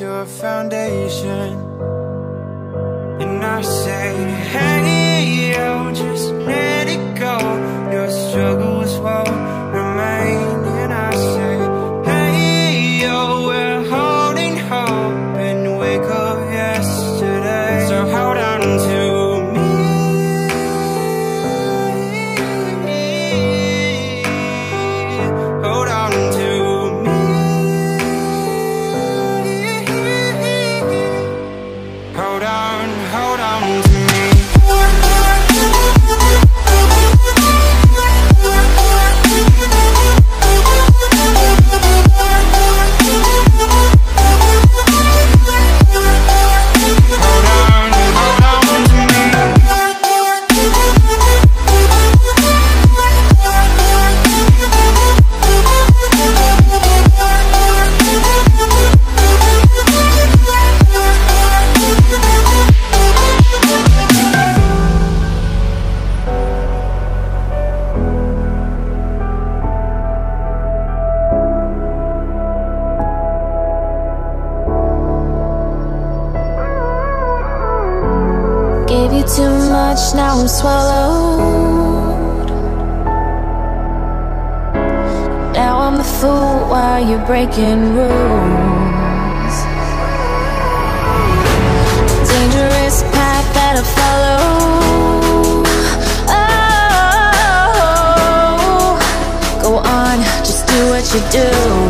is your foundation. And I say, hey, you just let it go. Your struggle is what breaking rules. Dangerous path that I follow. Oh, go on, just do what you do.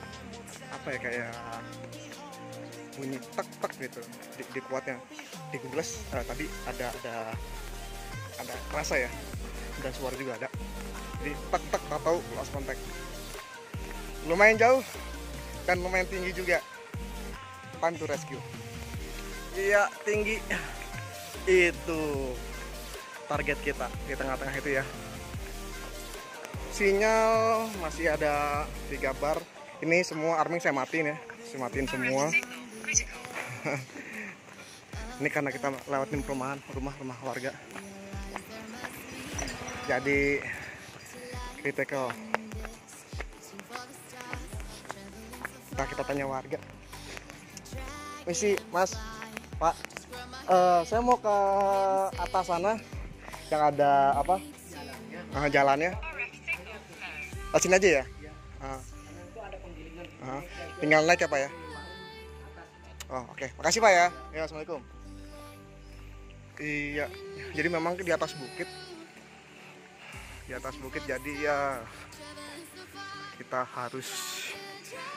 apa ya kayak bunyi tek tek gitu di, di kuatnya. Di eh, tadi ada ada ada rasa ya dan suara juga ada. Jadi tek tek tahu lost contact. Lumayan jauh dan lumayan tinggi juga. To rescue. Iya tinggi. Itu target kita di tengah-tengah itu ya. Sinyal masih ada tiga bar ini semua arming saya matiin ya. Saya matiin semua. Ini karena kita lewatin perumahan rumah-rumah warga. Jadi critical. Nah kita tanya warga. Misi mas pak eh, saya mau ke atas sana yang ada apa? Jalannya. Oh, sini aja ya? Ah. Tinggal naik ya pak ya? Oh oke. Makasih pak ya. Ya assalamualaikum. Iya. Jadi memang di atas bukit di atas bukit jadi ya kita harus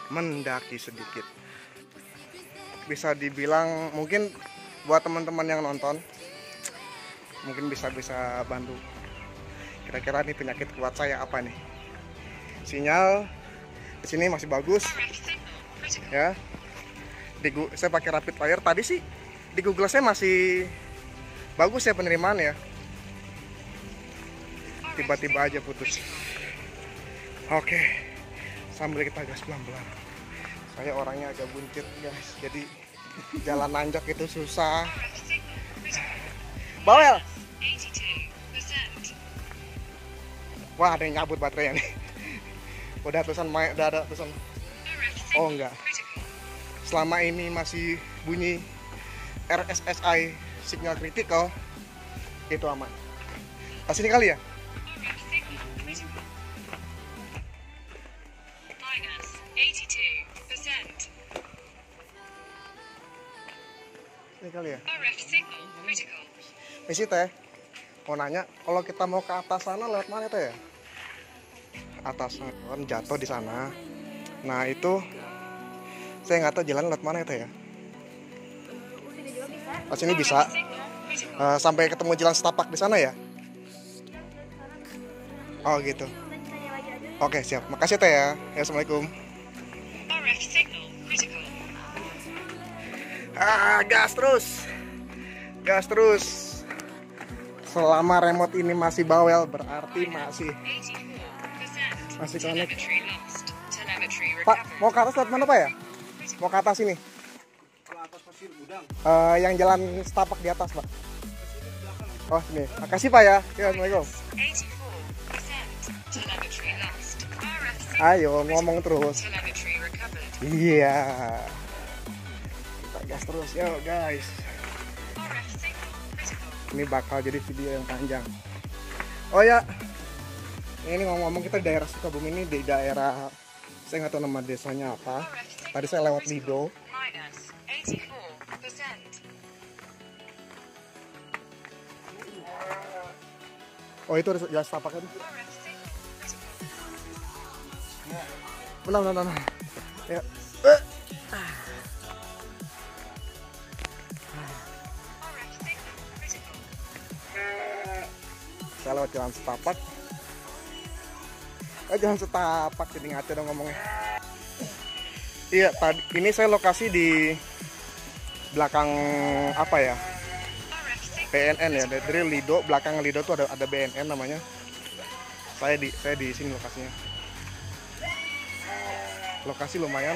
mendaki sedikit. Bisa dibilang mungkin buat teman-teman yang nonton mungkin bisa bisa bantu. Kira-kira nih penyakit kuat saya apa nih? Sinyal di sini masih bagus. Ya. Di saya pakai rapid fire. Tadi sih di Google saya masih bagus ya penerimaan ya. Tiba-tiba aja putus. Oke. Sambil kita gas pelan-pelan. Saya orangnya agak buncit guys. Jadi jalan nanjak itu susah. Bawel! Wah ada yang nyabut baterainya nih udah tulisan main udah ada tulisan. Oh enggak. Selama ini masih bunyi RSSI signal critical itu aman. Pas ini kali ya? Minus 82%. ini kali ya? Misi teh mau nanya kalau kita mau ke atas sana lewat mana teh ya atas kan jatuh di sana nah itu saya nggak tahu jalan lewat mana teh ya oh sini bisa Eh, sampai ketemu jalan setapak di sana ya oh gitu oke siap makasih teh ya ya assalamualaikum. Ah, gas terus. Gas terus. Selama remote ini masih bawel berarti masih 84%. Masih connect. Pak, mau ke atas lewat mana Pak ya? Mau ke atas ini. Eh, yang jalan setapak di atas Pak. Oh sini. Makasih Pak ya. Ya assalamualaikum. 84%. Telemetry lost. RF signal Ayo ngomong terus. Iya. Kita gas terus yo guys. Ini bakal jadi video yang panjang. Oh ya, ini ngomong-ngomong kita di daerah Sukabumi ini di daerah saya nggak tahu nama desanya apa. Tadi saya lewat Lido. minus 84%. Oh itu ada tuh. RF signal critical. Benar, benar. Ya. Saya lewat jalan setapak. Eh jalan setapak jadi ngaco dong ngomongnya. Iya, tadi ini saya lokasi di belakang apa ya? BNN ya dari Lido belakang Lido tuh ada ada BNN namanya saya di saya di sini lokasinya lokasi lumayan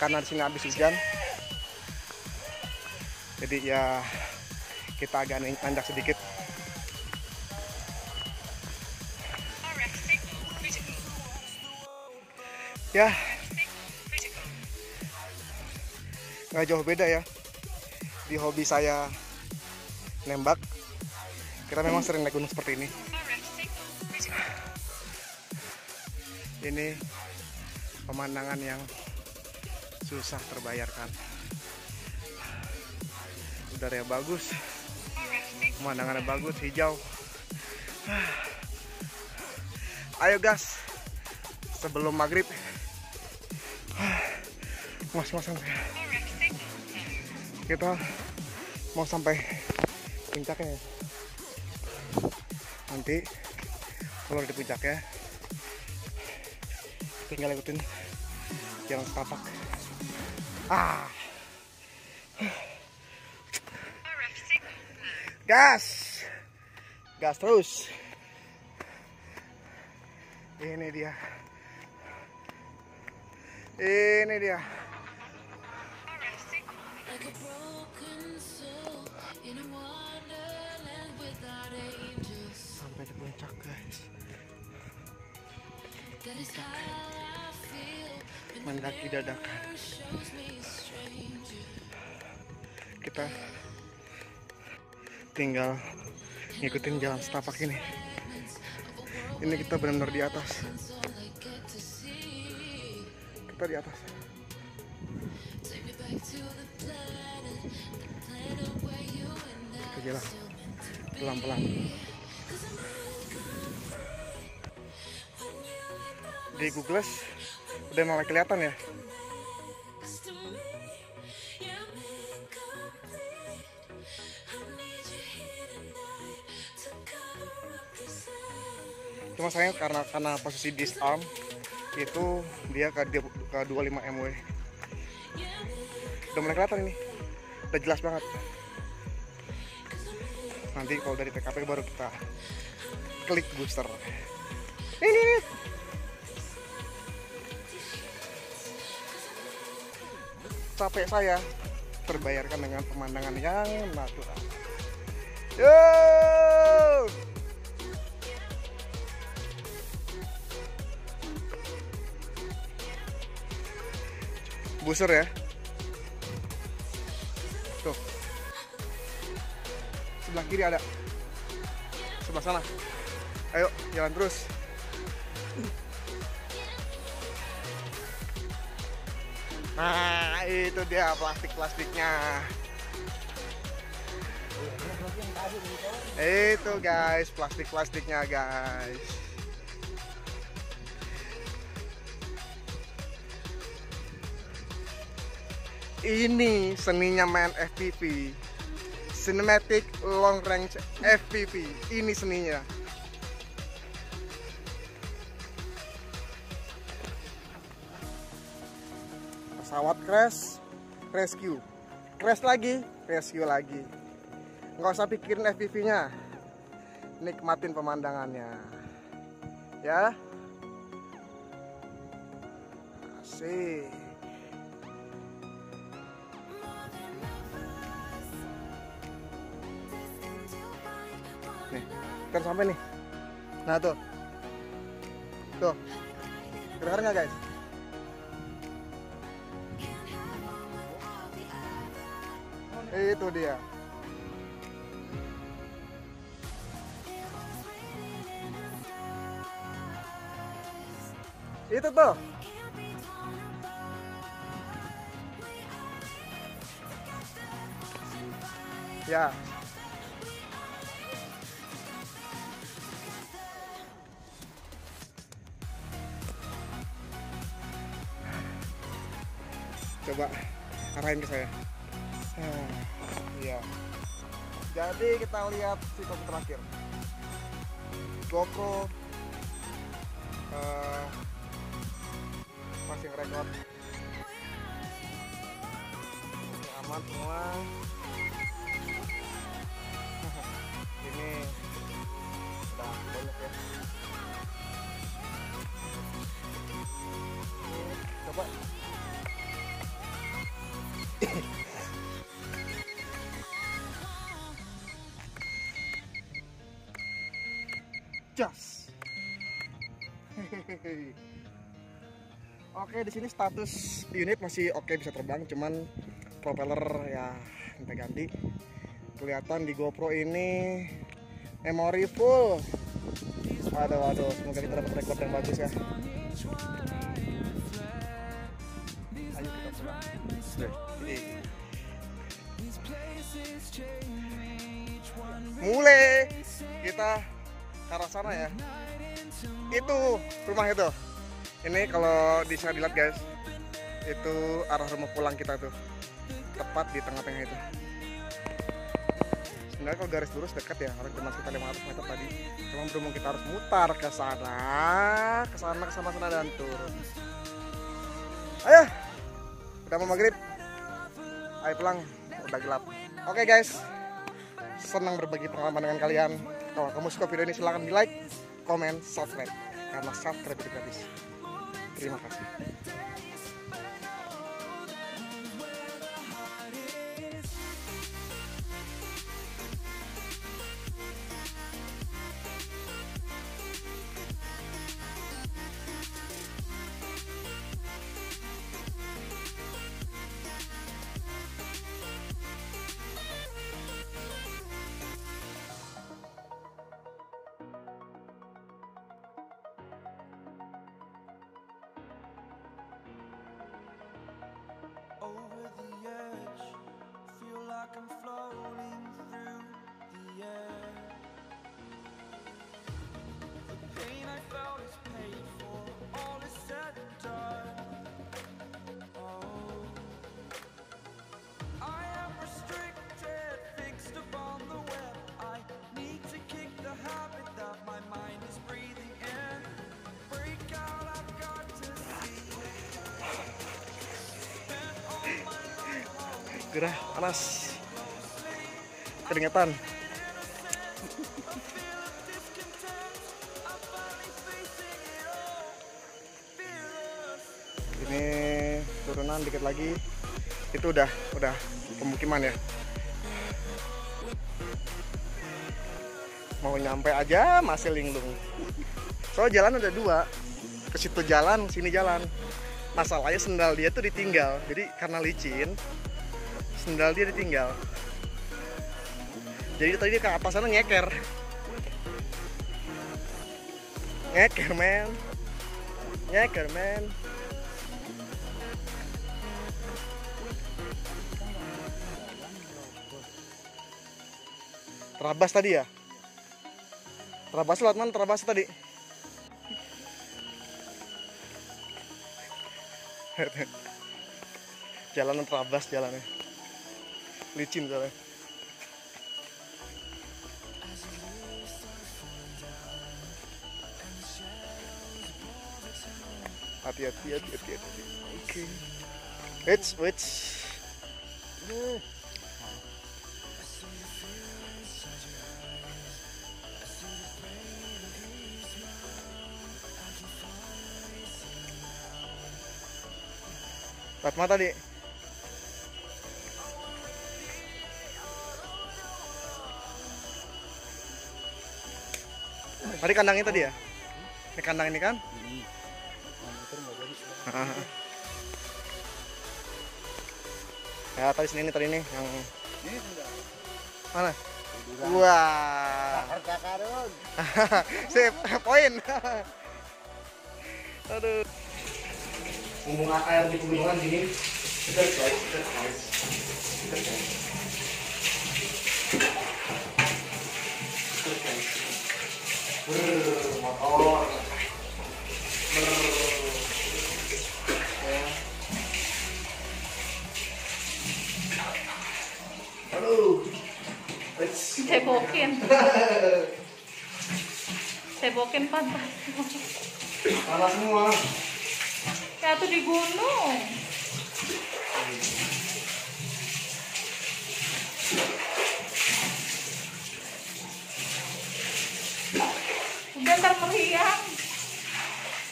karena di sini habis hujan jadi ya kita agak nanjak sedikit ya. Nggak jauh beda ya. Di hobi saya nembak kita memang sering naik gunung seperti ini. Ini pemandangan yang susah terbayarkan. Udara yang bagus pemandangannya bagus hijau. Ayo gas. Sebelum maghrib RF signal confirmed. kita mau sampai puncaknya ya. nanti kalau di puncaknya tinggal ikutin jalan setapak. Ah. Gas! Gas terus. Ini dia. Ini dia sampai di puncak guys. Mendaki dadakan. kita tinggal ngikutin jalan setapak ini. Ini kita benar-benar di atas. Kita di atas to be. pelan-pelan. Di Google udah mulai kelihatan ya. Cuma sayang karena karena posisi disarm itu dia ke, ke 25 MW udah mulai kelihatan ini. Udah jelas banget nanti kalau dari TKP baru kita klik booster. Ini, ini. capek saya terbayarkan dengan pemandangan yang natural. Yo! Booster ya sebelah kiri ada. Sebelah sana. Ayo jalan terus. Nah itu dia plastik-plastiknya. Itu guys plastik-plastiknya guys. Ini seninya main FPV Cinematic Long Range FPV ini seninya. Pesawat crash rescue. Crash lagi rescue lagi. Nggak usah pikirin FPV nya nikmatin pemandangannya. Ya. Asik kan sampai nih. Nah tuh. Tuh. Kedengar nggak guys? Itu dia. Itu tuh. Ya coba arahin ke saya. Hmm, iya. Jadi kita lihat siklus terakhir. GoPro eh, masih ngerekord. Ini aman semua. Ini udah banyak ya. Coba Oke, di sini status unit masih oke bisa terbang, cuman propeller ya minta ganti. Kelihatan di GoPro ini memori full. Waduh, waduh, semoga kita dapat rekod yang bagus ya. Ayo kita pulang. Mulai kita ke arah sana ya. Itu rumah itu. ini kalau bisa dilihat guys itu arah rumah pulang kita tuh. Tepat di tengah-tengah itu. Sebenarnya kalau garis lurus dekat ya orang cuma sekitar 500 meter tadi. Cuma berhubung kita harus mutar ke sana ke sana ke sana sana dan turun. Ayo udah mau maghrib. Ayo pulang udah gelap. Oke guys. Senang berbagi pengalaman dengan kalian. Kalau kamu suka video ini silahkan di like komen subscribe karena subscribe itu gratis terima kasih gerah panas. Keringetan ini turunan dikit lagi. Itu udah udah pemukiman ya. Mau nyampe aja masih linglung. Soal jalan ada dua. Ke situ jalan sini jalan. Masalahnya sendal dia tuh ditinggal. Jadi karena licin sendal dia ditinggal. Jadi tadi dia ke atas sana ngeker. Ngeker men. Ngeker men. Terabas tadi ya? Terabas lewat mana terabas tadi? Jalanan terabas jalannya licin soalnya. Hati-hati hati-hati hati oke. Wait wait mata tadi Tadi kandang ini tadi ya? Ini kandang ini kan? Ah. ya tadi sini ini tadi ini yang mana? Wah. Sip, poin. Aduh. Mumpung air di pegunungan dingin. Dekat guys. Dekat guys. Ya. Aduh. Wits. Cebokin. Cebokin pantai. Panas semua. Kayak tuh di gunung. Udah ntar meriang.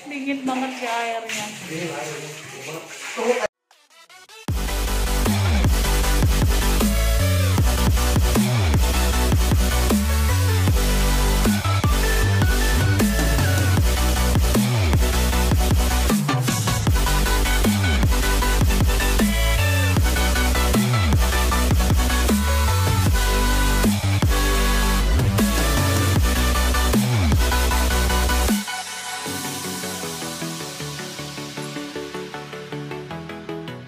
Dingin banget sih airnya. Ini lah, ini.